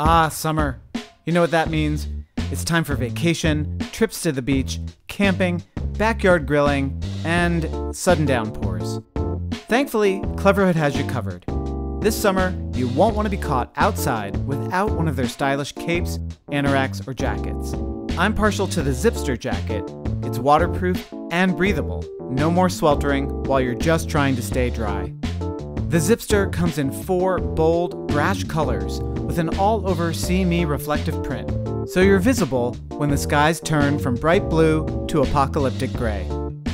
Ah, summer. You know what that means? It's time for vacation, trips to the beach, camping, backyard grilling, and sudden downpours. Thankfully, Cleverhood has you covered. This summer, you won't want to be caught outside without one of their stylish capes, anoraks, or jackets. I'm partial to the Zipster jacket. It's waterproof and breathable, no more sweltering while you're just trying to stay dry. The Zipster comes in four bold, brash colors with an all over see me reflective print, so you're visible when the skies turn from bright blue to apocalyptic gray.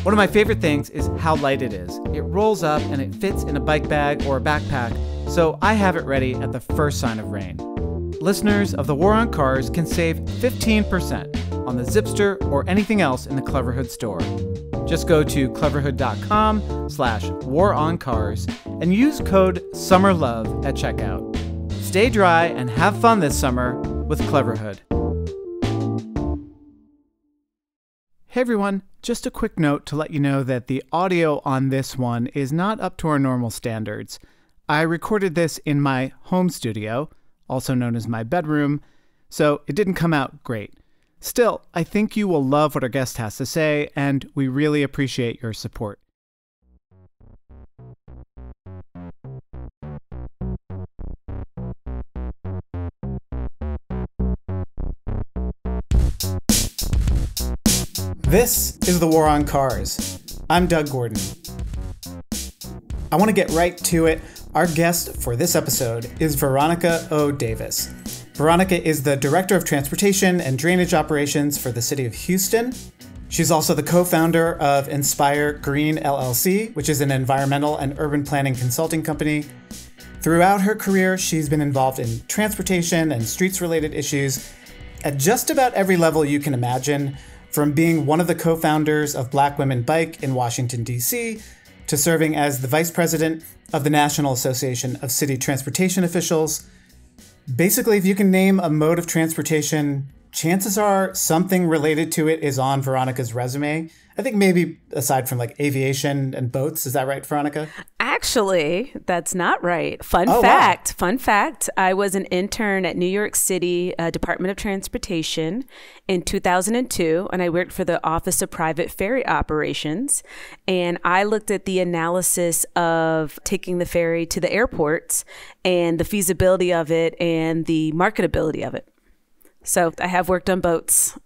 One of my favorite things is how light it is. It rolls up and it fits in a bike bag or a backpack, so I have it ready at the first sign of rain. Listeners of the War on Cars can save 15% on the Zipster or anything else in the Cleverhood store. Just go to cleverhood.com slash waroncars and use code SUMMERLOVE at checkout. Stay dry and have fun this summer with Cleverhood. Hey everyone, just a quick note to let you know that the audio on this one is not up to our normal standards. I recorded this in my home studio, also known as my bedroom, so it didn't come out great. Still, I think you will love what our guest has to say, and we really appreciate your support. This is the War on Cars. I'm Doug Gordon. I want to get right to it. Our guest for this episode is Veronica O. Davis. Veronica is the Director of Transportation and Drainage Operations for the City of Houston. She's also the co founder of Inspire Green LLC, which is an environmental and urban planning consulting company. Throughout her career, she's been involved in transportation and streets related issues at just about every level you can imagine, from being one of the co founders of Black Women Bike in Washington, D.C., to serving as the vice president of the National Association of City Transportation Officials. Basically, if you can name a mode of transportation, chances are something related to it is on Veronica's resume. I think maybe aside from like aviation and boats. Is that right, Veronica? Actually, that's not right. Fun Oh, wow. fact. Fun fact. I was an intern at New York City uh, Department of Transportation in 2002, and I worked for the Office of Private Ferry Operations. And I looked at the analysis of taking the ferry to the airports and the feasibility of it and the marketability of it. So I have worked on boats.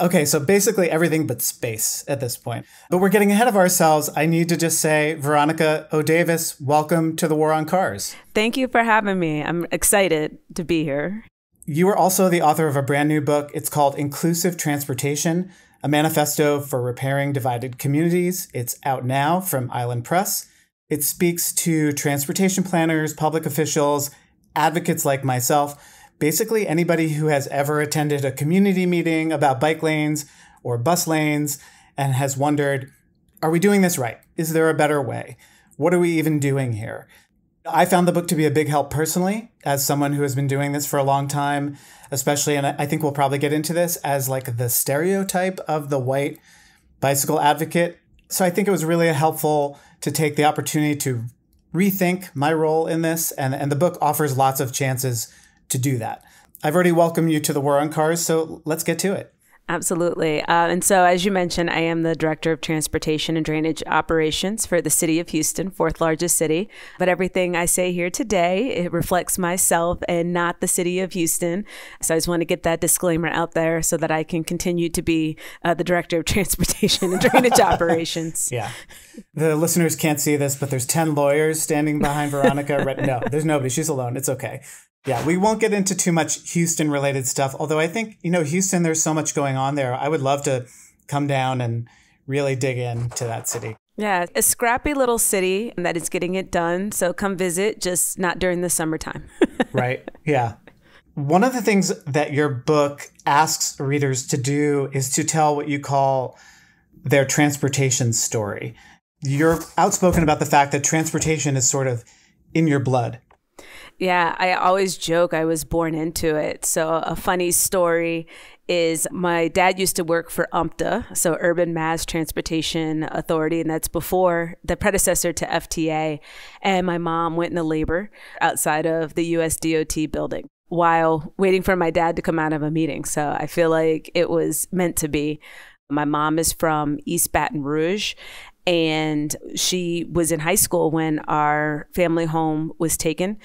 Okay, so basically everything but space at this point. But we're getting ahead of ourselves. I need to just say, Veronica O. Davis, welcome to the War on Cars. Thank you for having me. I'm excited to be here. You are also the author of a brand new book. It's called Inclusive Transportation, a manifesto for repairing divided communities. It's out now from Island Press. It speaks to transportation planners, public officials, advocates like myself, basically anybody who has ever attended a community meeting about bike lanes or bus lanes and has wondered, are we doing this right? Is there a better way? What are we even doing here? I found the book to be a big help personally, as someone who has been doing this for a long time, especially, and I think we'll probably get into this as like the stereotype of the white bicycle advocate. So I think it was really helpful to take the opportunity to rethink my role in this, and, and the book offers lots of chances to do that. I've already welcomed you to the War on Cars, so let's get to it. Absolutely. Uh, and so, as you mentioned, I am the Director of Transportation and Drainage Operations for the City of Houston, fourth largest city. But everything I say here today, it reflects myself and not the City of Houston. So I just want to get that disclaimer out there so that I can continue to be uh, the Director of Transportation and Drainage Operations. Yeah. The listeners can't see this, but there's 10 lawyers standing behind Veronica. Right- no, there's nobody. She's alone. It's okay. Yeah, we won't get into too much Houston related stuff. Although I think, you know, Houston, there's so much going on there. I would love to come down and really dig into that city. Yeah, a scrappy little city that is getting it done. So come visit, just not during the summertime. Right. Yeah. One of the things that your book asks readers to do is to tell what you call their transportation story. You're outspoken about the fact that transportation is sort of in your blood. Yeah, I always joke I was born into it. So, a funny story is my dad used to work for UMTA, so Urban Mass Transportation Authority, and that's before the predecessor to FTA. And my mom went into labor outside of the US DOT building. while waiting for my dad to come out of a meeting. So I feel like it was meant to be. My mom is from East Baton Rouge, and she was in high school when our family home was taken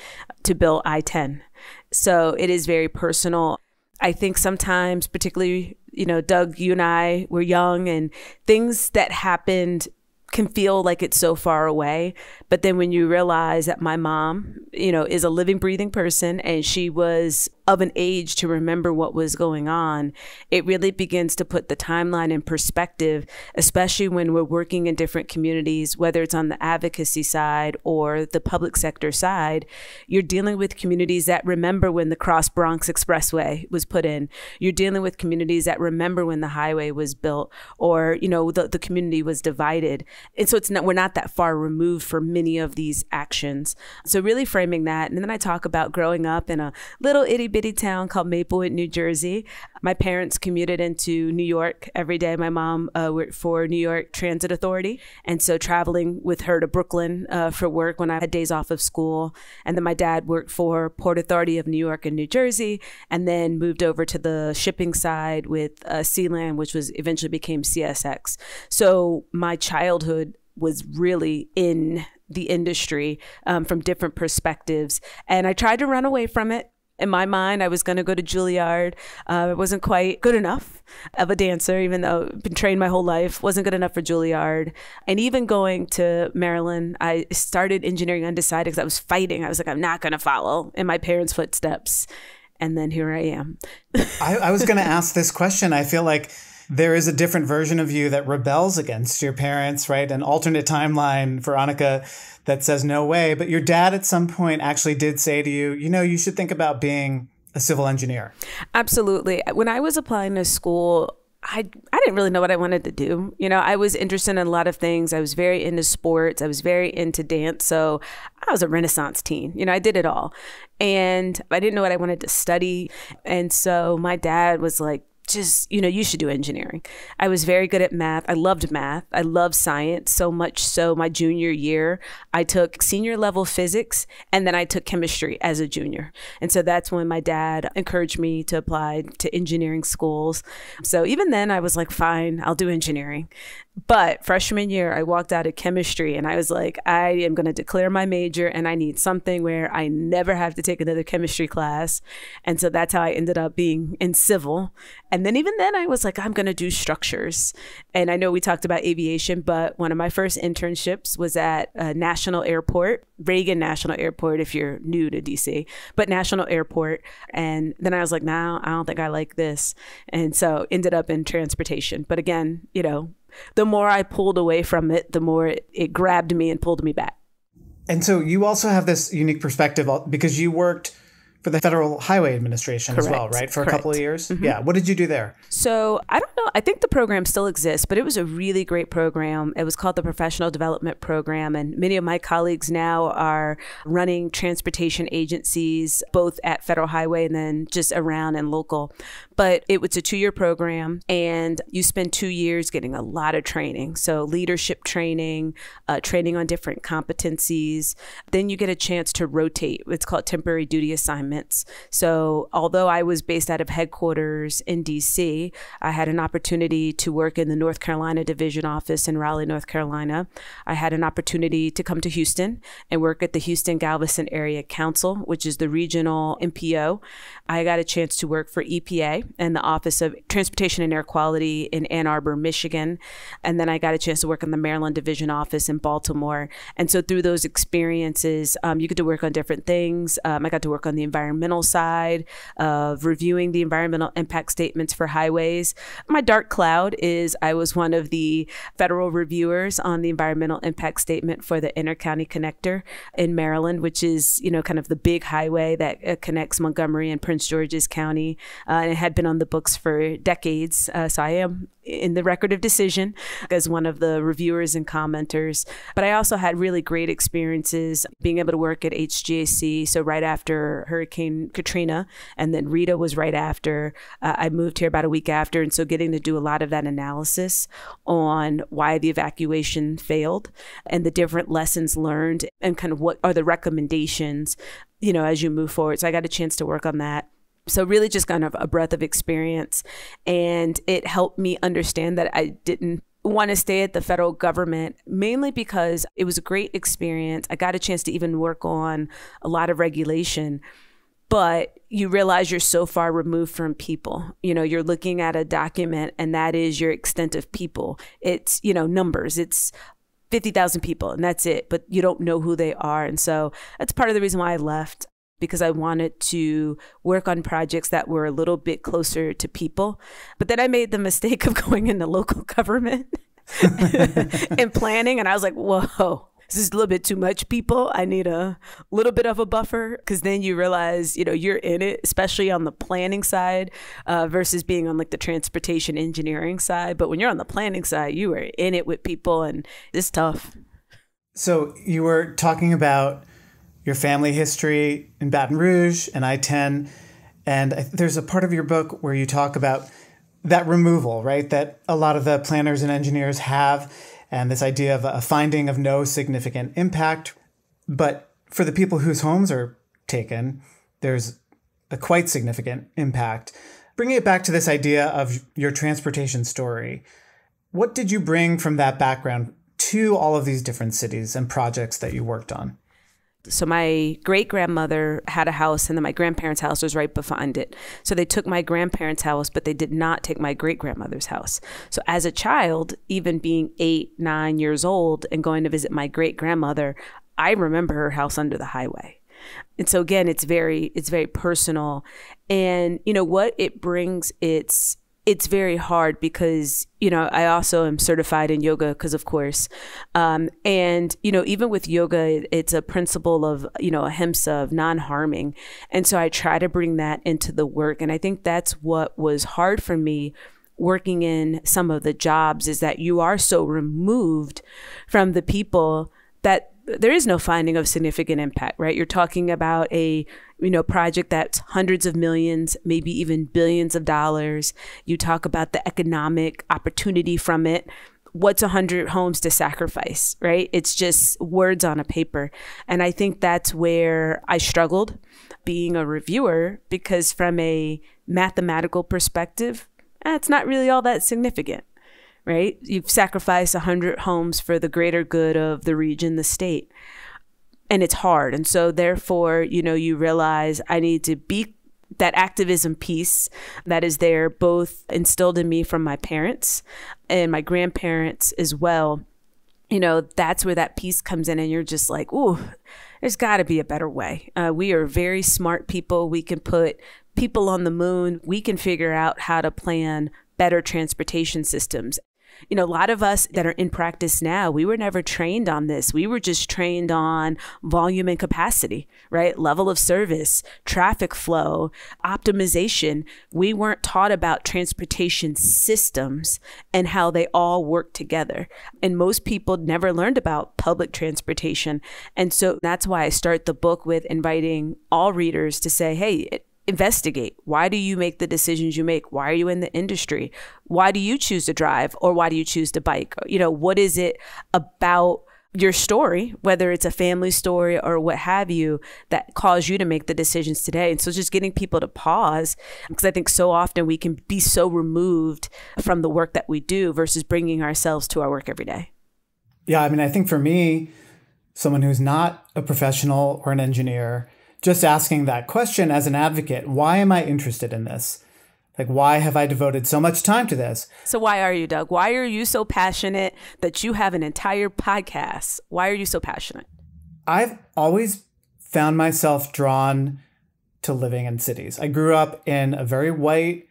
to build I 10. So it is very personal. I think sometimes, particularly, you know, Doug, you and I were young, and things that happened can feel like it's so far away. But then when you realize that my mom, you know, is a living, breathing person and she was of an age to remember what was going on, it really begins to put the timeline in perspective, especially when we're working in different communities, whether it's on the advocacy side or the public sector side. You're dealing with communities that remember when the Cross Bronx Expressway was put in. You're dealing with communities that remember when the highway was built or, you know, the, the community was divided. And so it's not, we're not that far removed from many of these actions. So really framing that. And then I talk about growing up in a little itty bitty town called Maplewood, New Jersey. My parents commuted into New York every day. My mom uh, worked for New York Transit Authority. And so traveling with her to Brooklyn uh, for work when I had days off of school. And then my dad worked for Port Authority of New York and New Jersey, and then moved over to the shipping side with uh, Sealand, which was eventually became CSX. So my childhood was really in the industry um, from different perspectives. And I tried to run away from it in my mind, I was going to go to Juilliard. Uh, I wasn't quite good enough of a dancer, even though I've been trained my whole life. Wasn't good enough for Juilliard. And even going to Maryland, I started engineering undecided because I was fighting. I was like, I'm not going to follow in my parents' footsteps. And then here I am. I, I was going to ask this question. I feel like there is a different version of you that rebels against your parents, right? An alternate timeline, Veronica, that says no way. But your dad at some point actually did say to you, you know, you should think about being a civil engineer. Absolutely. When I was applying to school, I I didn't really know what I wanted to do. You know, I was interested in a lot of things. I was very into sports. I was very into dance. So I was a renaissance teen. You know, I did it all. And I didn't know what I wanted to study. And so my dad was like, just, you know, you should do engineering. I was very good at math. I loved math. I loved science so much so my junior year, I took senior level physics and then I took chemistry as a junior. And so that's when my dad encouraged me to apply to engineering schools. So even then I was like, fine, I'll do engineering. But freshman year, I walked out of chemistry and I was like, I am going to declare my major and I need something where I never have to take another chemistry class. And so that's how I ended up being in civil. And then even then, I was like, I'm going to do structures. And I know we talked about aviation, but one of my first internships was at a National Airport, Reagan National Airport, if you're new to DC, but National Airport. And then I was like, no, I don't think I like this. And so ended up in transportation. But again, you know, the more I pulled away from it, the more it, it grabbed me and pulled me back. And so you also have this unique perspective because you worked for the Federal Highway Administration Correct. as well, right? For Correct. a couple of years. Mm-hmm. Yeah. What did you do there? So I don't know. I think the program still exists, but it was a really great program. It was called the Professional Development Program. And many of my colleagues now are running transportation agencies, both at Federal Highway and then just around and local. But it was a two year program, and you spend two years getting a lot of training. So leadership training, uh, training on different competencies. Then you get a chance to rotate. It's called temporary duty assignments. So, although I was based out of headquarters in DC, I had an opportunity to work in the North Carolina Division office in Raleigh, North Carolina. I had an opportunity to come to Houston and work at the Houston Galveston Area Council, which is the regional MPO. I got a chance to work for EPA and the Office of Transportation and Air Quality in Ann Arbor, Michigan. And then I got a chance to work in the Maryland Division office in Baltimore. And so through those experiences, um, you get to work on different things. Um, I got to work on the environmental side of reviewing the environmental impact statements for highways. My dark cloud is I was one of the federal reviewers on the environmental impact statement for the Intercounty Connector in Maryland, which is, you know, kind of the big highway that uh, connects Montgomery and Prince George's County. Uh, and it had been on the books for decades. Uh, so I am in the record of decision as one of the reviewers and commenters. But I also had really great experiences being able to work at HGAC. So right after Hurricane Hurricane Katrina, and then Rita was right after. Uh, I moved here about a week after, and so getting to do a lot of that analysis on why the evacuation failed and the different lessons learned, and kind of what are the recommendations, you know, as you move forward. So I got a chance to work on that. So, really, just kind of a breath of experience. And it helped me understand that I didn't want to stay at the federal government mainly because it was a great experience. I got a chance to even work on a lot of regulation, but you realize you're so far removed from people. You know, you're looking at a document and that is your extent of people. It's, you know, numbers. It's 50,000 people and that's it, but you don't know who they are. And so that's part of the reason why I left because I wanted to work on projects that were a little bit closer to people. But then I made the mistake of going into local government and planning, and I was like, whoa. This is a little bit too much people. I need a little bit of a buffer because then you realize, you know, you're in it, especially on the planning side uh, versus being on like the transportation engineering side. But when you're on the planning side, you are in it with people and it's tough. So you were talking about your family history in Baton Rouge and I 10. And there's a part of your book where you talk about that removal, right? That a lot of the planners and engineers have, and this idea of a finding of no significant impact. But for the people whose homes are taken, there's a quite significant impact. Bringing it back to this idea of your transportation story, what did you bring from that background to all of these different cities and projects that you worked on? So my great grandmother had a house, and then my grandparents' house was right behind it. So they took my grandparents' house, but they did not take my great grandmother's house. So as a child, even being eight, nine years old, and going to visit my great grandmother, I remember her house under the highway. And so again, it's very it's very personal, and you know what it brings. It's it's very hard because you know I also am certified in yoga because of course, um, and you know even with yoga it's a principle of you know ahimsa of non-harming, and so I try to bring that into the work, and I think that's what was hard for me working in some of the jobs is that you are so removed from the people that there is no finding of significant impact, right? You're talking about a you know project that's hundreds of millions, maybe even billions of dollars. You talk about the economic opportunity from it. What's a hundred homes to sacrifice, right? It's just words on a paper, and I think that's where I struggled being a reviewer because from a mathematical perspective, eh, it's not really all that significant right? You've sacrificed 100 homes for the greater good of the region, the state. And it's hard. And so, therefore, you know, you realize I need to be that activism piece that is there, both instilled in me from my parents and my grandparents as well. You know, that's where that piece comes in, and you're just like, ooh, there's got to be a better way. Uh, we are very smart people. We can put people on the moon. We can figure out how to plan better transportation systems you know, a lot of us that are in practice now, we were never trained on this. We were just trained on volume and capacity, right? Level of service, traffic flow, optimization. We weren't taught about transportation systems and how they all work together. And most people never learned about public transportation. And so that's why I start the book with inviting all readers to say, hey, investigate. Why do you make the decisions you make? Why are you in the industry? Why do you choose to drive or why do you choose to bike? You know, what is it about your story, whether it's a family story or what have you, that caused you to make the decisions today. And so just getting people to pause, because I think so often we can be so removed from the work that we do versus bringing ourselves to our work every day. Yeah. I mean, I think for me, someone who's not a professional or an engineer, just asking that question as an advocate why am I interested in this? Like, why have I devoted so much time to this? So, why are you, Doug? Why are you so passionate that you have an entire podcast? Why are you so passionate? I've always found myself drawn to living in cities. I grew up in a very white,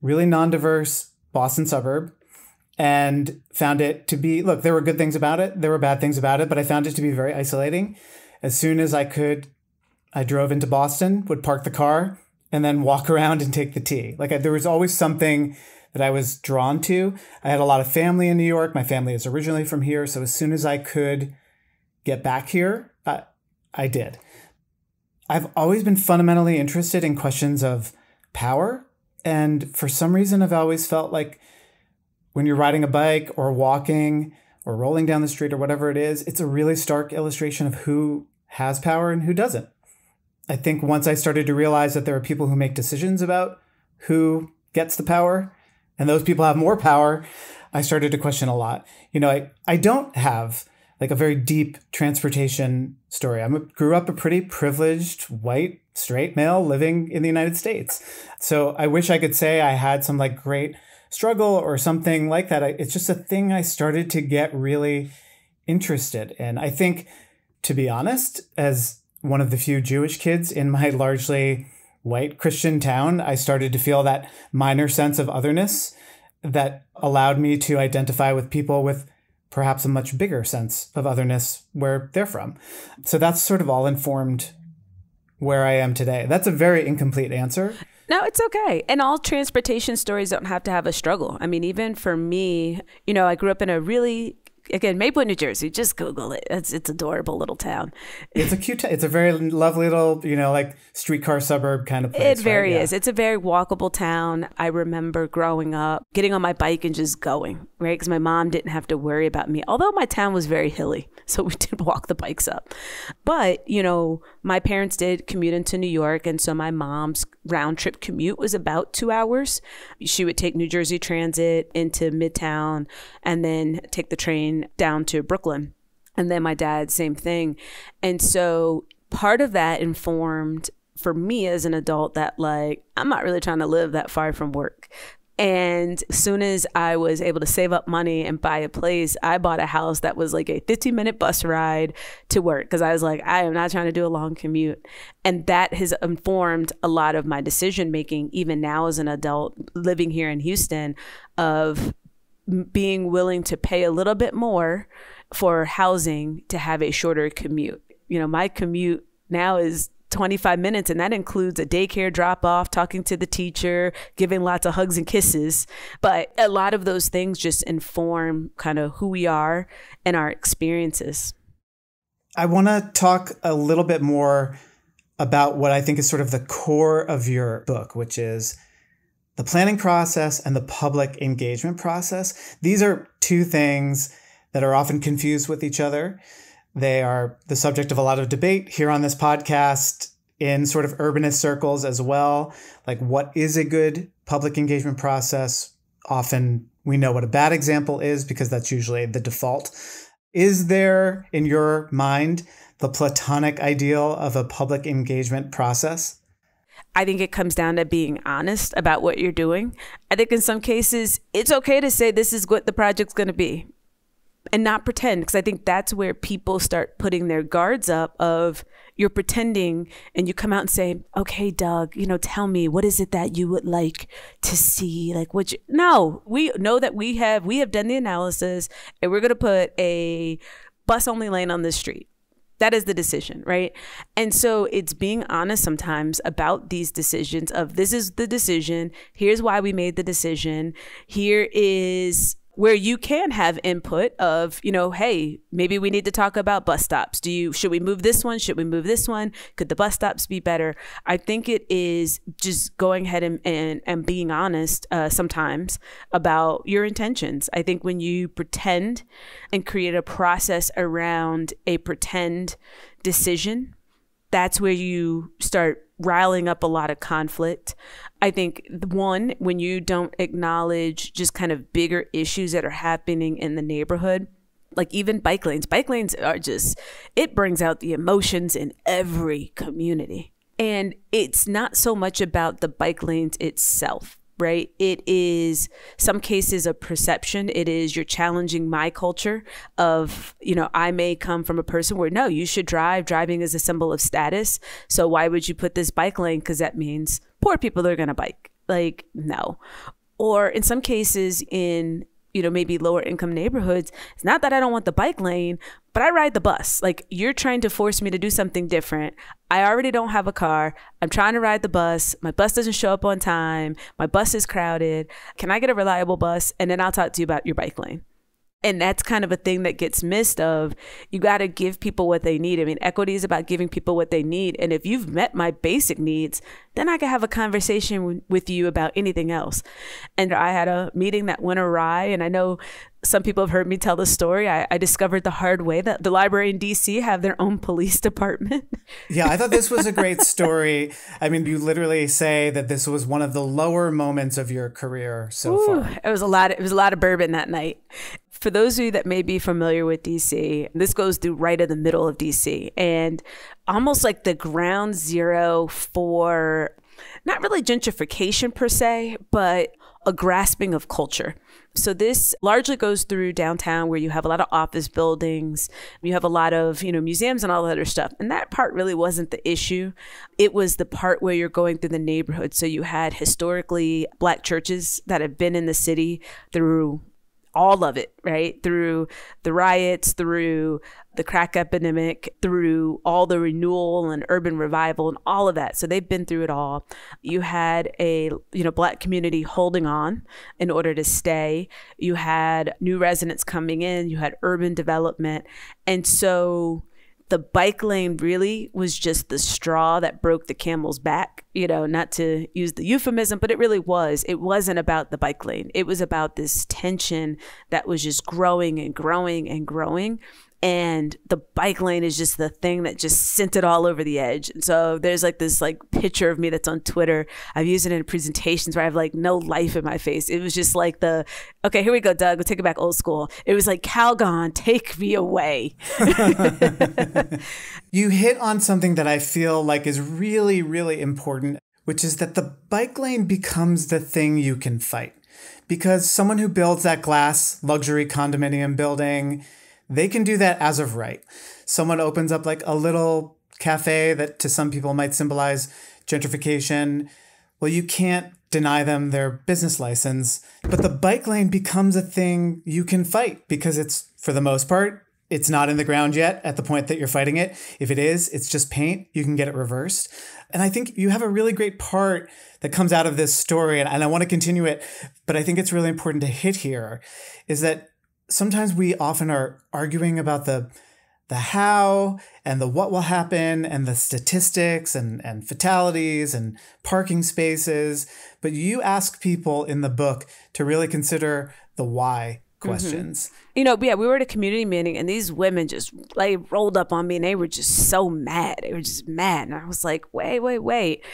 really non diverse Boston suburb and found it to be look, there were good things about it, there were bad things about it, but I found it to be very isolating. As soon as I could I drove into Boston, would park the car, and then walk around and take the T. Like I, there was always something that I was drawn to. I had a lot of family in New York. My family is originally from here, so as soon as I could get back here, I, I did. I've always been fundamentally interested in questions of power. And for some reason, I've always felt like when you're riding a bike or walking or rolling down the street or whatever it is, it's a really stark illustration of who has power and who doesn't. I think once I started to realize that there are people who make decisions about who gets the power and those people have more power, I started to question a lot. You know, I, I don't have like a very deep transportation story. I grew up a pretty privileged white straight male living in the United States. So I wish I could say I had some like great struggle or something like that. It's just a thing I started to get really interested in. I think, to be honest, as one of the few Jewish kids in my largely white Christian town, I started to feel that minor sense of otherness that allowed me to identify with people with perhaps a much bigger sense of otherness where they're from. So that's sort of all informed where I am today. That's a very incomplete answer. No, it's okay. And all transportation stories don't have to have a struggle. I mean, even for me, you know, I grew up in a really again, Maplewood, New Jersey. Just Google it. It's it's adorable little town. It's a cute. T- it's a very lovely little, you know, like streetcar suburb kind of place. It very right? yeah. is. It's a very walkable town. I remember growing up, getting on my bike and just going right because my mom didn't have to worry about me. Although my town was very hilly, so we did walk the bikes up. But you know, my parents did commute into New York, and so my mom's round trip commute was about two hours. She would take New Jersey Transit into Midtown, and then take the train down to Brooklyn. And then my dad, same thing. And so part of that informed for me as an adult that like I'm not really trying to live that far from work. And as soon as I was able to save up money and buy a place, I bought a house that was like a 15 minute bus ride to work because I was like, I am not trying to do a long commute. And that has informed a lot of my decision making, even now as an adult living here in Houston, of being willing to pay a little bit more for housing to have a shorter commute. You know, my commute now is 25 minutes, and that includes a daycare drop off, talking to the teacher, giving lots of hugs and kisses. But a lot of those things just inform kind of who we are and our experiences. I want to talk a little bit more about what I think is sort of the core of your book, which is the planning process and the public engagement process. These are two things that are often confused with each other. They are the subject of a lot of debate here on this podcast in sort of urbanist circles as well. Like, what is a good public engagement process? Often we know what a bad example is because that's usually the default. Is there, in your mind, the platonic ideal of a public engagement process? I think it comes down to being honest about what you're doing. I think in some cases, it's okay to say this is what the project's going to be and not pretend because I think that's where people start putting their guards up of you're pretending and you come out and say, "Okay, Doug, you know, tell me what is it that you would like to see? Like what you No, we know that we have we have done the analysis and we're going to put a bus only lane on this street. That is the decision, right? And so it's being honest sometimes about these decisions of this is the decision, here's why we made the decision, here is where you can have input of you know hey maybe we need to talk about bus stops. Do you should we move this one? Should we move this one? Could the bus stops be better? I think it is just going ahead and and, and being honest uh, sometimes about your intentions. I think when you pretend and create a process around a pretend decision that's where you start riling up a lot of conflict. I think one, when you don't acknowledge just kind of bigger issues that are happening in the neighborhood, like even bike lanes, bike lanes are just, it brings out the emotions in every community. And it's not so much about the bike lanes itself right? It is some cases of perception. It is you're challenging my culture of, you know, I may come from a person where no, you should drive. Driving is a symbol of status. So why would you put this bike lane? Because that means poor people are going to bike. Like, no. Or in some cases, in you know, maybe lower income neighborhoods, it's not that I don't want the bike lane, but I ride the bus. Like you're trying to force me to do something different. I already don't have a car. I'm trying to ride the bus. My bus doesn't show up on time. My bus is crowded. Can I get a reliable bus? And then I'll talk to you about your bike lane. And that's kind of a thing that gets missed of you got to give people what they need i mean equity is about giving people what they need and if you've met my basic needs then i can have a conversation with you about anything else and i had a meeting that went awry and i know some people have heard me tell the story. I, I, discovered the hard way that the library in DC have their own police department. yeah, I thought this was a great story. I mean, you literally say that this was one of the lower moments of your career so Ooh, far. It was a lot. It was a lot of bourbon that night. For those of you that may be familiar with DC, this goes through right in the middle of DC, and almost like the ground zero for not really gentrification per se, but a grasping of culture. So this largely goes through downtown where you have a lot of office buildings, you have a lot of, you know, museums and all that other stuff. And that part really wasn't the issue. It was the part where you're going through the neighborhood. So you had historically black churches that have been in the city through all of it, right? Through the riots, through the crack epidemic, through all the renewal and urban revival and all of that. So they've been through it all. You had a, you know, black community holding on in order to stay. You had new residents coming in, you had urban development. And so the bike lane really was just the straw that broke the camel's back, you know, not to use the euphemism, but it really was. It wasn't about the bike lane. It was about this tension that was just growing and growing and growing and the bike lane is just the thing that just sent it all over the edge. And so there's like this like picture of me that's on Twitter. I've used it in presentations where I have like no life in my face. It was just like the okay, here we go, Doug. We'll take it back old school. It was like Calgon, take me away. you hit on something that I feel like is really, really important, which is that the bike lane becomes the thing you can fight. Because someone who builds that glass luxury condominium building they can do that as of right. Someone opens up like a little cafe that to some people might symbolize gentrification. Well, you can't deny them their business license, but the bike lane becomes a thing you can fight because it's, for the most part, it's not in the ground yet at the point that you're fighting it. If it is, it's just paint. You can get it reversed. And I think you have a really great part that comes out of this story, and, and I want to continue it, but I think it's really important to hit here is that sometimes we often are arguing about the the how and the what will happen and the statistics and, and fatalities and parking spaces. But you ask people in the book to really consider the why questions. Mm-hmm. You know, yeah, we were at a community meeting and these women just like rolled up on me and they were just so mad. They were just mad. And I was like, wait, wait, wait.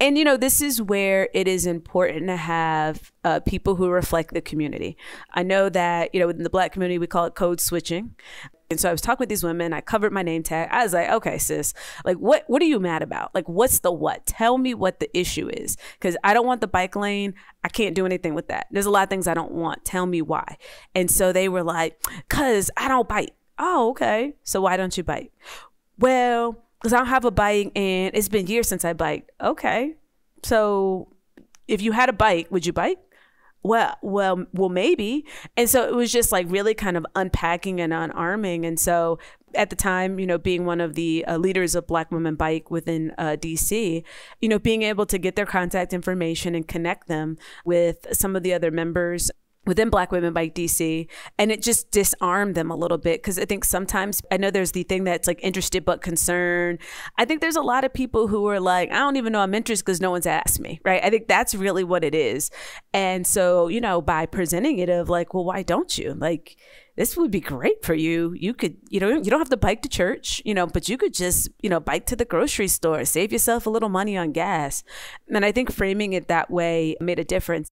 And, you know, this is where it is important to have uh, people who reflect the community. I know that, you know, within the black community, we call it code switching. And so I was talking with these women. I covered my name tag. I was like, okay, sis, like, what, what are you mad about? Like, what's the what? Tell me what the issue is. Because I don't want the bike lane. I can't do anything with that. There's a lot of things I don't want. Tell me why. And so they were like, because I don't bite. Oh, okay. So why don't you bite? Well, because I don't have a bike and it's been years since I biked. Okay. So if you had a bike, would you bike? Well, well, well, maybe. And so it was just like really kind of unpacking and unarming. And so at the time, you know, being one of the uh, leaders of Black Women Bike within uh, DC, you know, being able to get their contact information and connect them with some of the other members within Black Women Bike DC, and it just disarmed them a little bit because I think sometimes I know there's the thing that's like interested but concerned. I think there's a lot of people who are like, I don't even know I'm interested because no one's asked me, right? I think that's really what it is, and so you know by presenting it of like, well, why don't you like? This would be great for you. You could, you know, you don't have to bike to church, you know, but you could just, you know, bike to the grocery store, save yourself a little money on gas. And I think framing it that way made a difference.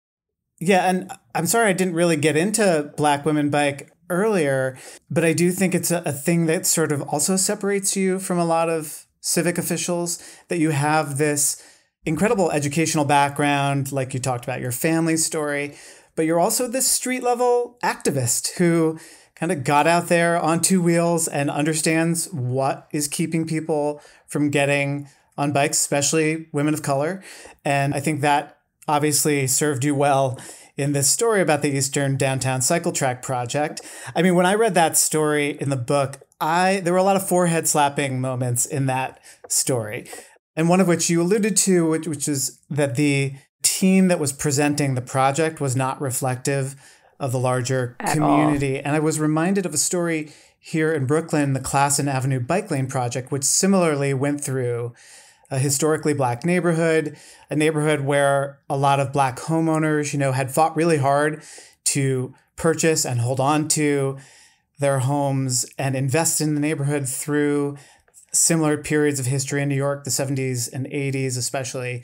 Yeah, and I'm sorry I didn't really get into Black Women Bike earlier, but I do think it's a, a, thing that sort of also separates you from a lot of civic officials that you have this incredible educational background, like you talked about your family story, but you're also this street level activist who kind of got out there on two wheels and understands what is keeping people from getting on bikes, especially women of color. And I think that obviously served you well in this story about the Eastern Downtown Cycle Track Project. I mean, when I read that story in the book, I there were a lot of forehead slapping moments in that story. And one of which you alluded to, which, which is that the team that was presenting the project was not reflective of the larger At community. And I was reminded of a story here in Brooklyn, the Classon Avenue Bike Lane Project, which similarly went through a historically black neighborhood, a neighborhood where a lot of black homeowners, you know, had fought really hard to purchase and hold on to their homes and invest in the neighborhood through similar periods of history in New York, the 70s and 80s especially.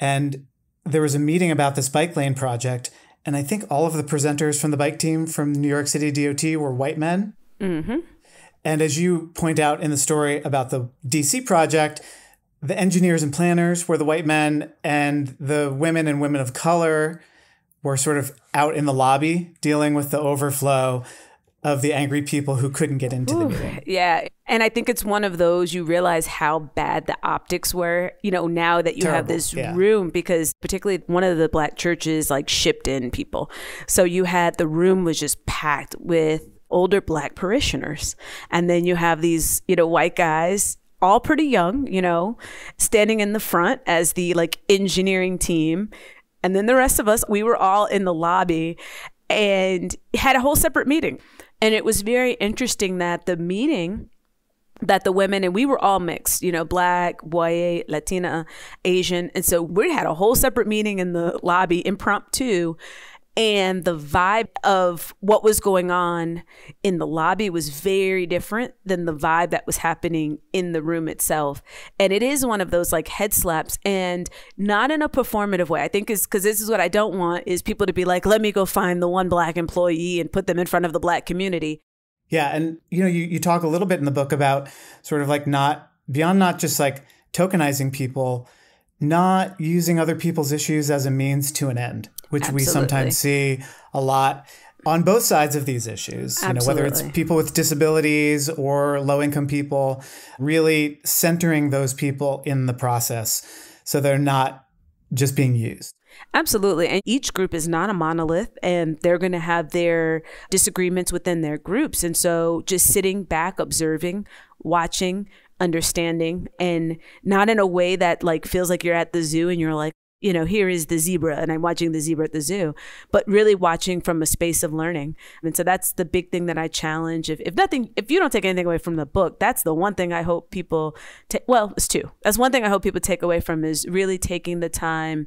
And there was a meeting about this bike lane project, and I think all of the presenters from the bike team from New York City DOT were white men. Mm-hmm. And as you point out in the story about the DC project, the engineers and planners were the white men, and the women and women of color were sort of out in the lobby dealing with the overflow of the angry people who couldn't get into the meeting. Yeah. And I think it's one of those you realize how bad the optics were, you know, now that you have this yeah. room, because particularly one of the black churches like shipped in people. So you had the room was just packed with older black parishioners. And then you have these, you know, white guys all pretty young, you know, standing in the front as the like engineering team. And then the rest of us, we were all in the lobby and had a whole separate meeting. And it was very interesting that the meeting that the women and we were all mixed, you know, black, white, Latina, Asian. And so we had a whole separate meeting in the lobby, impromptu. And the vibe of what was going on in the lobby was very different than the vibe that was happening in the room itself. And it is one of those like head slaps and not in a performative way. I think is because this is what I don't want is people to be like, let me go find the one black employee and put them in front of the black community. Yeah, and you know, you, you talk a little bit in the book about sort of like not beyond not just like tokenizing people, not using other people's issues as a means to an end, which we sometimes see a lot on both sides of these issues. You know, whether it's people with disabilities or low income people, really centering those people in the process so they're not just being used. Absolutely. And each group is not a monolith and they're going to have their disagreements within their groups. And so just sitting back, observing, watching, understanding, and not in a way that like feels like you're at the zoo and you're like, you know, here is the zebra and I'm watching the zebra at the zoo, but really watching from a space of learning. And so that's the big thing that I challenge. If, if nothing, if you don't take anything away from the book, that's the one thing I hope people take. Well, it's two. That's one thing I hope people take away from is really taking the time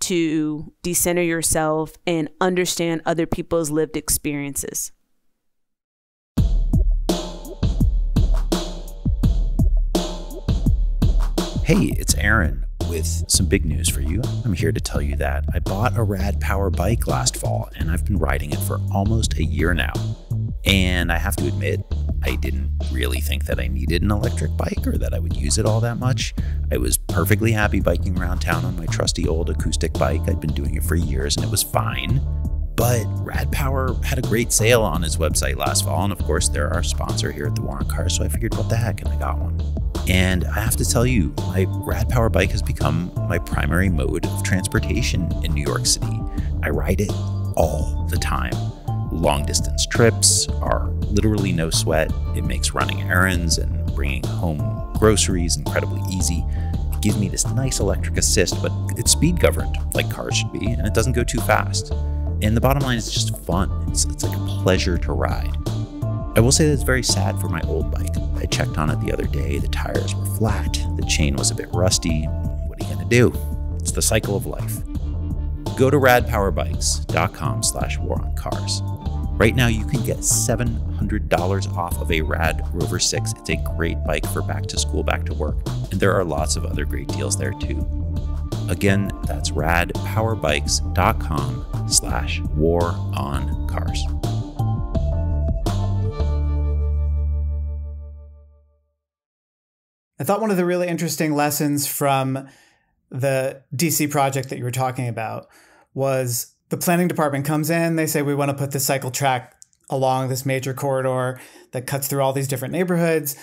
to decenter yourself and understand other people's lived experiences. Hey, it's Aaron with some big news for you. I'm here to tell you that I bought a Rad Power bike last fall and I've been riding it for almost a year now. And I have to admit, I didn't really think that I needed an electric bike or that I would use it all that much. I was perfectly happy biking around town on my trusty old acoustic bike. I'd been doing it for years and it was fine. But Rad Power had a great sale on his website last fall, and of course, they're our sponsor here at the War on Car, so I figured, what the heck, and I got one. And I have to tell you, my Rad Power bike has become my primary mode of transportation in New York City. I ride it all the time. Long distance trips are literally no sweat. It makes running errands and bringing home groceries incredibly easy. It gives me this nice electric assist, but it's speed governed, like cars should be, and it doesn't go too fast. And the bottom line is just fun. It's, it's like a pleasure to ride. I will say that it's very sad for my old bike. I checked on it the other day. The tires were flat, the chain was a bit rusty. What are you gonna do? It's the cycle of life. Go to radpowerbikes.com slash war on cars. Right now, you can get $700 off of a Rad Rover 6. It's a great bike for back to school, back to work. And there are lots of other great deals there too. Again, that's radpowerbikes.com slash war on cars. I thought one of the really interesting lessons from the DC project that you were talking about was the planning department comes in, they say, we want to put this cycle track along this major corridor that cuts through all these different neighborhoods.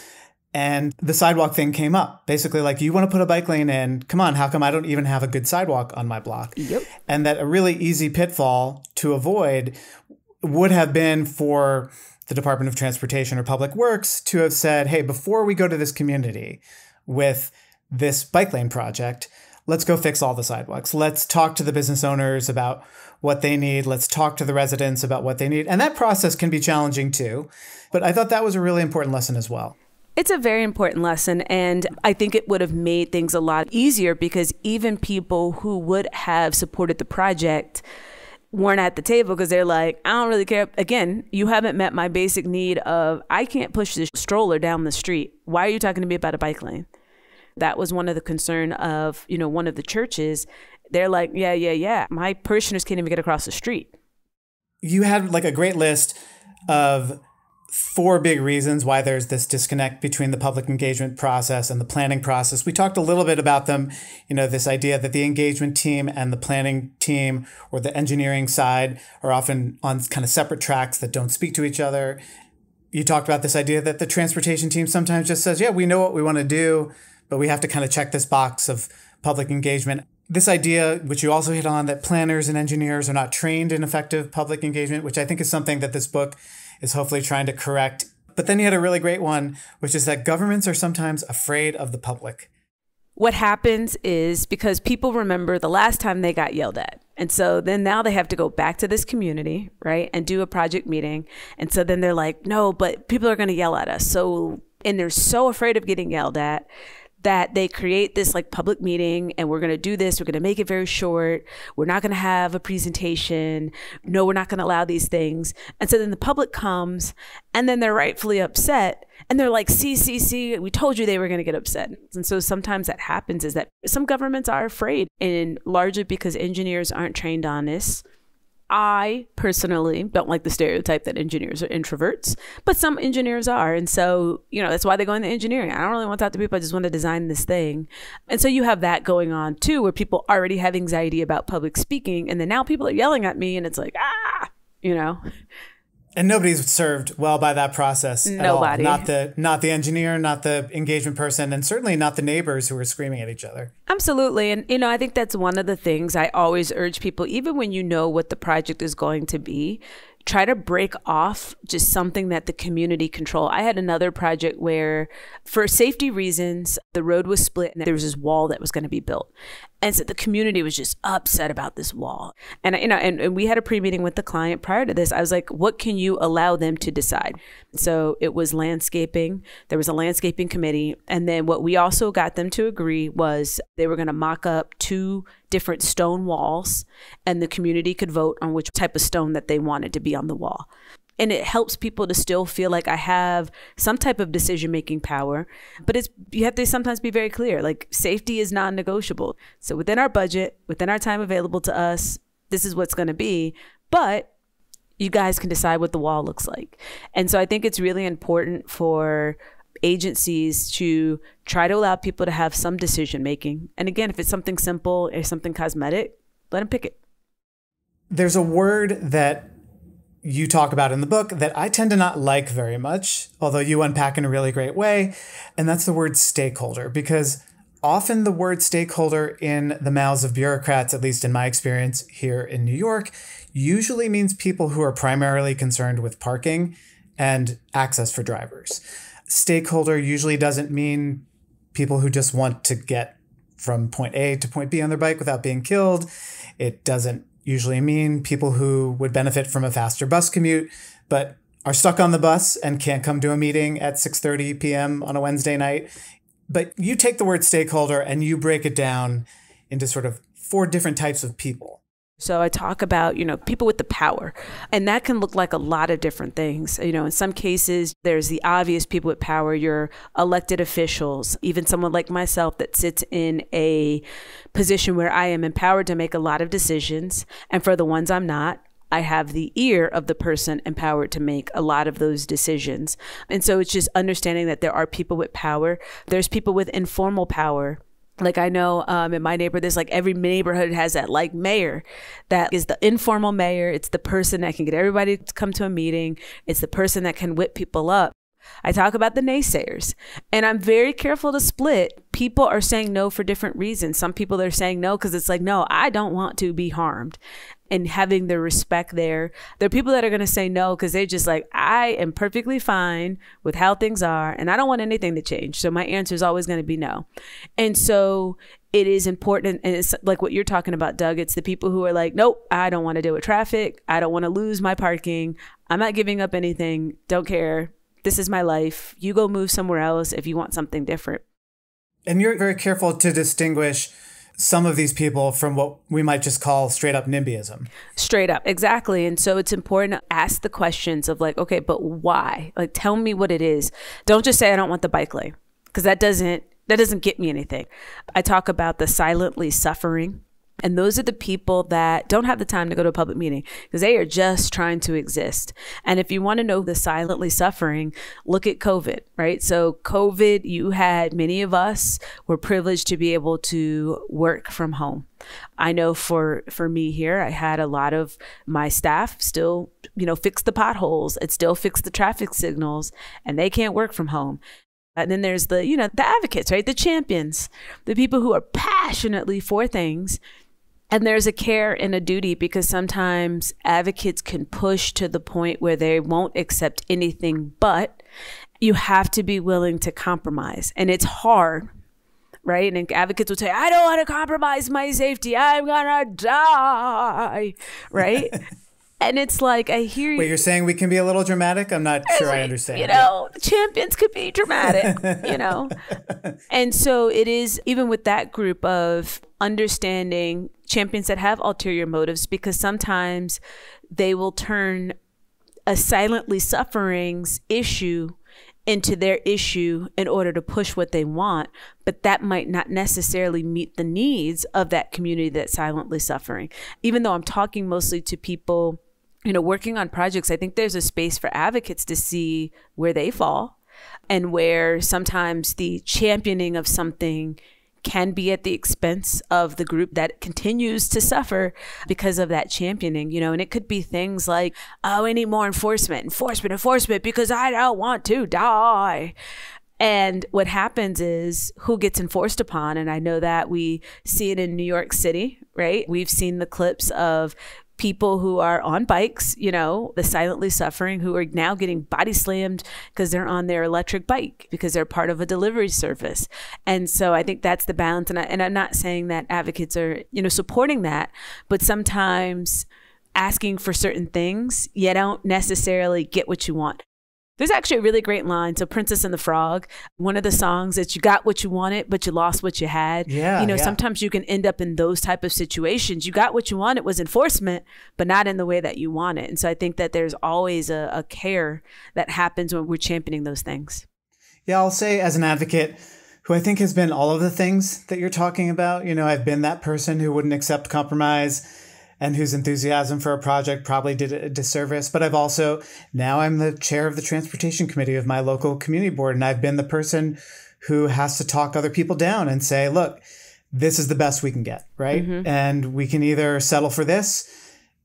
And the sidewalk thing came up. Basically, like, you want to put a bike lane in. Come on, how come I don't even have a good sidewalk on my block? Yep. And that a really easy pitfall to avoid would have been for the Department of Transportation or Public Works to have said, hey, before we go to this community with this bike lane project, let's go fix all the sidewalks. Let's talk to the business owners about what they need. Let's talk to the residents about what they need. And that process can be challenging too. But I thought that was a really important lesson as well. It's a very important lesson. And I think it would have made things a lot easier because even people who would have supported the project weren't at the table because they're like, I don't really care. Again, you haven't met my basic need of I can't push this stroller down the street. Why are you talking to me about a bike lane? That was one of the concern of, you know, one of the churches. They're like, yeah, yeah, yeah. My parishioners can't even get across the street. You had like a great list of four big reasons why there's this disconnect between the public engagement process and the planning process. We talked a little bit about them, you know, this idea that the engagement team and the planning team or the engineering side are often on kind of separate tracks that don't speak to each other. You talked about this idea that the transportation team sometimes just says, yeah, we know what we want to do, but we have to kind of check this box of public engagement. This idea, which you also hit on, that planners and engineers are not trained in effective public engagement, which I think is something that this book is hopefully trying to correct. But then you had a really great one, which is that governments are sometimes afraid of the public. What happens is because people remember the last time they got yelled at. And so then now they have to go back to this community, right, and do a project meeting. And so then they're like, no, but people are going to yell at us. So, and they're so afraid of getting yelled at that they create this like public meeting and we're going to do this. We're going to make it very short. We're not going to have a presentation. No, we're not going to allow these things. And so then the public comes and then they're rightfully upset and they're like, see, see, see, we told you they were going to get upset. And so sometimes that happens is that some governments are afraid and largely because engineers aren't trained on this I personally don't like the stereotype that engineers are introverts, but some engineers are. And so, you know, that's why they go into engineering. I don't really want to talk to people. I just want to design this thing. And so you have that going on too, where people already have anxiety about public speaking. And then now people are yelling at me and it's like, ah, you know? And nobody's served well by that process. Nobody. Not the not the engineer, not the engagement person, and certainly not the neighbors who are screaming at each other. Absolutely. And you know, I think that's one of the things I always urge people, even when you know what the project is going to be, try to break off just something that the community control. I had another project where for safety reasons, the road was split and there was this wall that was going to be built. And so the community was just upset about this wall. And you know, and, and we had a pre-meeting with the client prior to this. I was like, what can you allow them to decide? So it was landscaping. There was a landscaping committee. And then what we also got them to agree was they were going to mock up two different stone walls and the community could vote on which type of stone that they wanted to be on the wall and it helps people to still feel like I have some type of decision making power. But it's you have to sometimes be very clear. Like safety is non negotiable. So within our budget, within our time available to us, this is what's going to be. But you guys can decide what the wall looks like. And so I think it's really important for agencies to try to allow people to have some decision making. And again, if it's something simple or something cosmetic, let them pick it. There's a word that you talk about in the book that I tend to not like very much, although you unpack in a really great way. And that's the word stakeholder, because often the word stakeholder in the mouths of bureaucrats, at least in my experience here in New York, usually means people who are primarily concerned with parking and access for drivers. Stakeholder usually doesn't mean people who just want to get from point A to point B on their bike without being killed. It doesn't usually mean people who would benefit from a faster bus commute, but are stuck on the bus and can't come to a meeting at 6:30 p.m. on a Wednesday night. But you take the word stakeholder and you break it down into sort of four different types of people. So I talk about, you know, people with the power. And that can look like a lot of different things. You know, in some cases, there's the obvious people with power, your elected officials, even someone like myself that sits in a position where I am empowered to make a lot of decisions. And for the ones I'm not, I have the ear of the person empowered to make a lot of those decisions. And so it's just understanding that there are people with power. There's people with informal power like I know um, in my neighborhood, there's like every neighborhood has that like mayor that is the informal mayor. It's the person that can get everybody to come to a meeting. It's the person that can whip people up. I talk about the naysayers, and I'm very careful to split people are saying no for different reasons. Some people they're saying no because it's like, no, I don't want to be harmed. And having the respect there. There are people that are going to say no because they're just like, I am perfectly fine with how things are and I don't want anything to change. So my answer is always going to be no. And so it is important. And it's like what you're talking about, Doug. It's the people who are like, nope, I don't want to deal with traffic. I don't want to lose my parking. I'm not giving up anything. Don't care. This is my life. You go move somewhere else if you want something different. And you're very careful to distinguish some of these people from what we might just call straight up NIMBYism. Straight up, exactly. And so it's important to ask the questions of like, okay, but why? Like, tell me what it is. Don't just say I don't want the bike lane because that doesn't that doesn't get me anything. I talk about the silently suffering and those are the people that don't have the time to go to a public meeting because they are just trying to exist. And if you want to know the silently suffering, look at COVID, right? So, COVID, you had many of us were privileged to be able to work from home. I know for for me here, I had a lot of my staff still, you know, fix the potholes, it still fix the traffic signals, and they can't work from home. And then there's the, you know, the advocates, right? The champions, the people who are passionately for things and there's a care and a duty because sometimes advocates can push to the point where they won't accept anything but you have to be willing to compromise and it's hard right and advocates will say i don't want to compromise my safety i'm gonna die right and it's like I hear you. Wait, you're saying we can be a little dramatic? I'm not sure I understand. You know, champions could be dramatic, you know. And so it is even with that group of understanding champions that have ulterior motives because sometimes they will turn a silently suffering's issue into their issue in order to push what they want, but that might not necessarily meet the needs of that community that's silently suffering. Even though I'm talking mostly to people you know, working on projects, I think there's a space for advocates to see where they fall and where sometimes the championing of something can be at the expense of the group that continues to suffer because of that championing, you know, and it could be things like, oh, we need more enforcement, enforcement, enforcement, because I don't want to die. And what happens is who gets enforced upon. And I know that we see it in New York City, right? We've seen the clips of people who are on bikes, you know, the silently suffering who are now getting body slammed because they're on their electric bike because they're part of a delivery service. And so I think that's the balance. And, I, and I'm not saying that advocates are, you know, supporting that, but sometimes asking for certain things, you don't necessarily get what you want. There's actually a really great line. So, Princess and the Frog, one of the songs that you got what you wanted, but you lost what you had. Yeah. You know, yeah. sometimes you can end up in those type of situations. You got what you wanted was enforcement, but not in the way that you want it. And so, I think that there's always a, a care that happens when we're championing those things. Yeah, I'll say as an advocate, who I think has been all of the things that you're talking about. You know, I've been that person who wouldn't accept compromise and whose enthusiasm for a project probably did a disservice. But I've also, now I'm the chair of the transportation committee of my local community board. And I've been the person who has to talk other people down and say, look, this is the best we can get, right? Mm-hmm. And we can either settle for this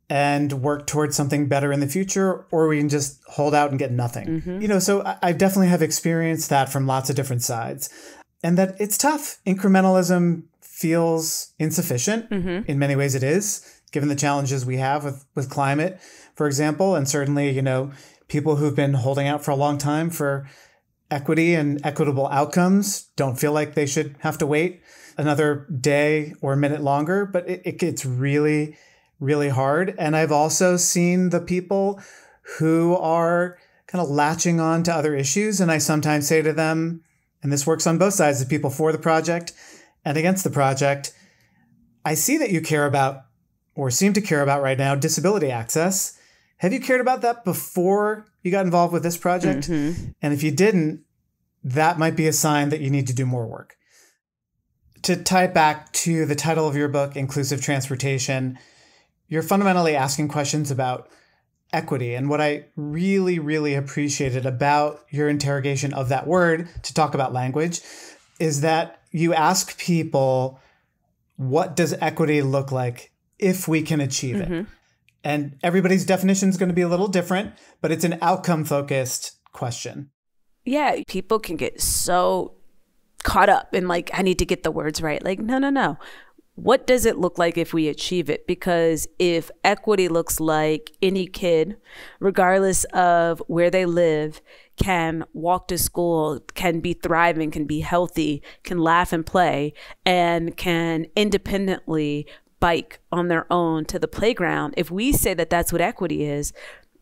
and work towards something better in the future, or we can just hold out and get nothing. Mm-hmm. You know, so I definitely have experienced that from lots of different sides. And that it's tough. Incrementalism feels insufficient. Mm-hmm. In many ways, it is given the challenges we have with, with climate, for example, and certainly, you know, people who've been holding out for a long time for equity and equitable outcomes don't feel like they should have to wait another day or a minute longer, but it, it gets really, really hard. And I've also seen the people who are kind of latching on to other issues. And I sometimes say to them, and this works on both sides the people for the project and against the project, I see that you care about or seem to care about right now disability access. Have you cared about that before you got involved with this project? Mm-hmm. And if you didn't, that might be a sign that you need to do more work. To tie it back to the title of your book, Inclusive Transportation, you're fundamentally asking questions about equity. And what I really, really appreciated about your interrogation of that word to talk about language is that you ask people, what does equity look like if we can achieve mm-hmm. it. And everybody's definition is going to be a little different, but it's an outcome focused question. Yeah, people can get so caught up in like, I need to get the words right. Like, no, no, no. What does it look like if we achieve it? Because if equity looks like any kid, regardless of where they live, can walk to school, can be thriving, can be healthy, can laugh and play, and can independently bike on their own to the playground, if we say that that's what equity is,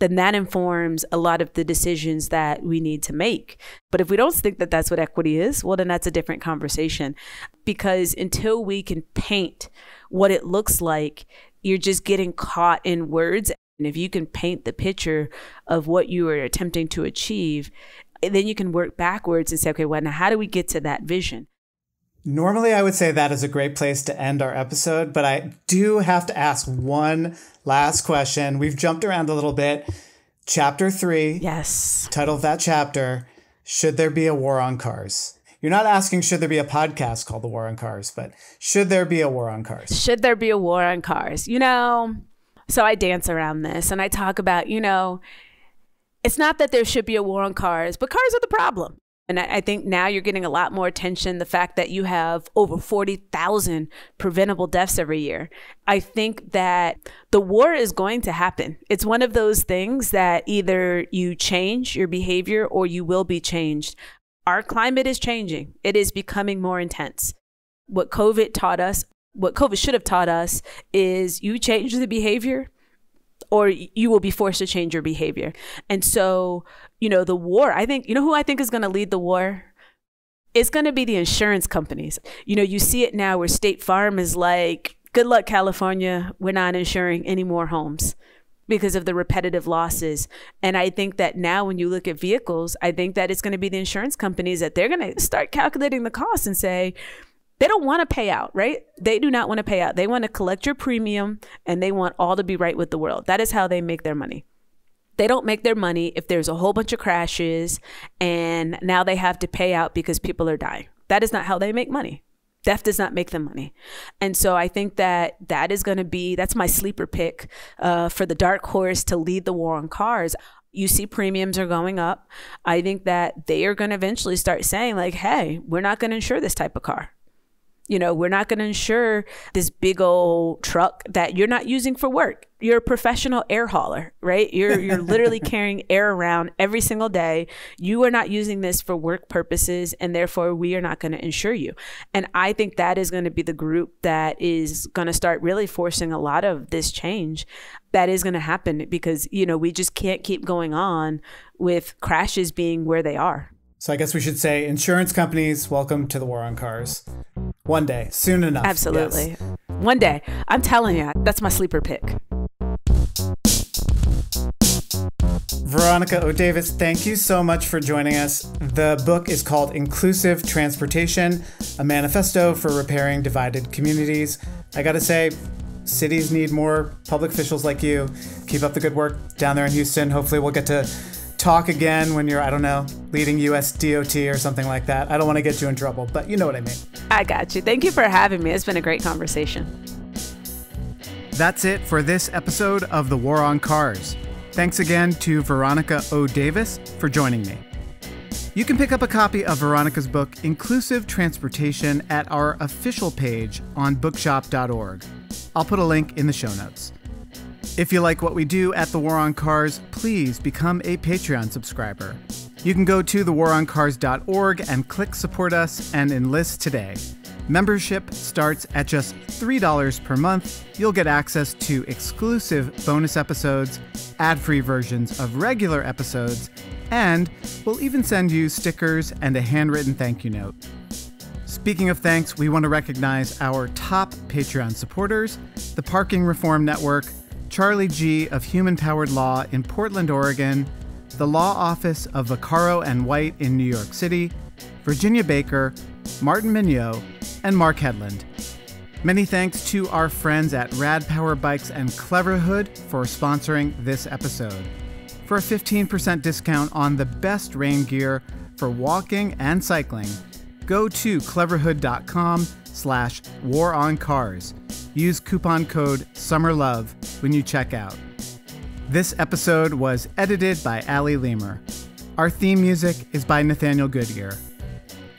then that informs a lot of the decisions that we need to make. But if we don't think that that's what equity is, well, then that's a different conversation. Because until we can paint what it looks like, you're just getting caught in words. And if you can paint the picture of what you are attempting to achieve, then you can work backwards and say, okay, well, now how do we get to that vision? Normally, I would say that is a great place to end our episode, but I do have to ask one last question. We've jumped around a little bit. Chapter three. Yes. Title of that chapter Should there be a war on cars? You're not asking, should there be a podcast called The War on Cars, but should there be a war on cars? Should there be a war on cars? You know, so I dance around this and I talk about, you know, it's not that there should be a war on cars, but cars are the problem. And I think now you're getting a lot more attention. The fact that you have over 40,000 preventable deaths every year. I think that the war is going to happen. It's one of those things that either you change your behavior or you will be changed. Our climate is changing, it is becoming more intense. What COVID taught us, what COVID should have taught us, is you change the behavior or you will be forced to change your behavior. And so, you know, the war, I think, you know who I think is going to lead the war? It's going to be the insurance companies. You know, you see it now where State Farm is like, good luck, California. We're not insuring any more homes because of the repetitive losses. And I think that now when you look at vehicles, I think that it's going to be the insurance companies that they're going to start calculating the cost and say, they don't want to pay out, right? They do not want to pay out. They want to collect your premium and they want all to be right with the world. That is how they make their money. They don't make their money if there's a whole bunch of crashes and now they have to pay out because people are dying. That is not how they make money. Death does not make them money. And so I think that that is going to be, that's my sleeper pick uh, for the dark horse to lead the war on cars. You see premiums are going up. I think that they are going to eventually start saying, like, hey, we're not going to insure this type of car. You know, we're not going to insure this big old truck that you're not using for work. You're a professional air hauler, right? You're you're literally carrying air around every single day. You are not using this for work purposes and therefore we are not going to insure you. And I think that is going to be the group that is going to start really forcing a lot of this change that is going to happen because, you know, we just can't keep going on with crashes being where they are. So I guess we should say insurance companies, welcome to the war on cars. One day, soon enough. Absolutely. Yes. One day. I'm telling you, that's my sleeper pick. Veronica O. Davis, thank you so much for joining us. The book is called Inclusive Transportation, a manifesto for repairing divided communities. I gotta say, cities need more public officials like you. Keep up the good work down there in Houston. Hopefully, we'll get to talk again when you're, I don't know, leading US DOT or something like that. I don't want to get you in trouble, but you know what I mean. I got you. Thank you for having me. It's been a great conversation. That's it for this episode of The War on Cars. Thanks again to Veronica O. Davis for joining me. You can pick up a copy of Veronica's book, Inclusive Transportation, at our official page on bookshop.org. I'll put a link in the show notes. If you like what we do at The War on Cars, please become a Patreon subscriber. You can go to thewaroncars.org and click support us and enlist today. Membership starts at just $3 per month. You'll get access to exclusive bonus episodes, ad free versions of regular episodes, and we'll even send you stickers and a handwritten thank you note. Speaking of thanks, we want to recognize our top Patreon supporters the Parking Reform Network, Charlie G. of Human Powered Law in Portland, Oregon, the Law Office of Vaccaro and White in New York City, Virginia Baker, Martin Mignot, and Mark Headland. Many thanks to our friends at Rad Power Bikes and Cleverhood for sponsoring this episode. For a 15% discount on the best rain gear for walking and cycling, go to cleverhood.com slash war on cars. Use coupon code SUMMERLOVE when you check out. This episode was edited by Ali Lemer. Our theme music is by Nathaniel Goodyear.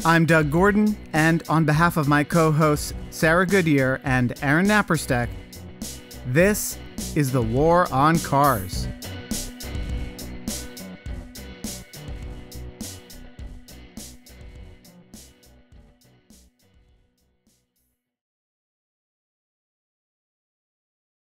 I'm Doug Gordon, and on behalf of my co hosts Sarah Goodyear and Aaron Naparstek, this is the War on Cars.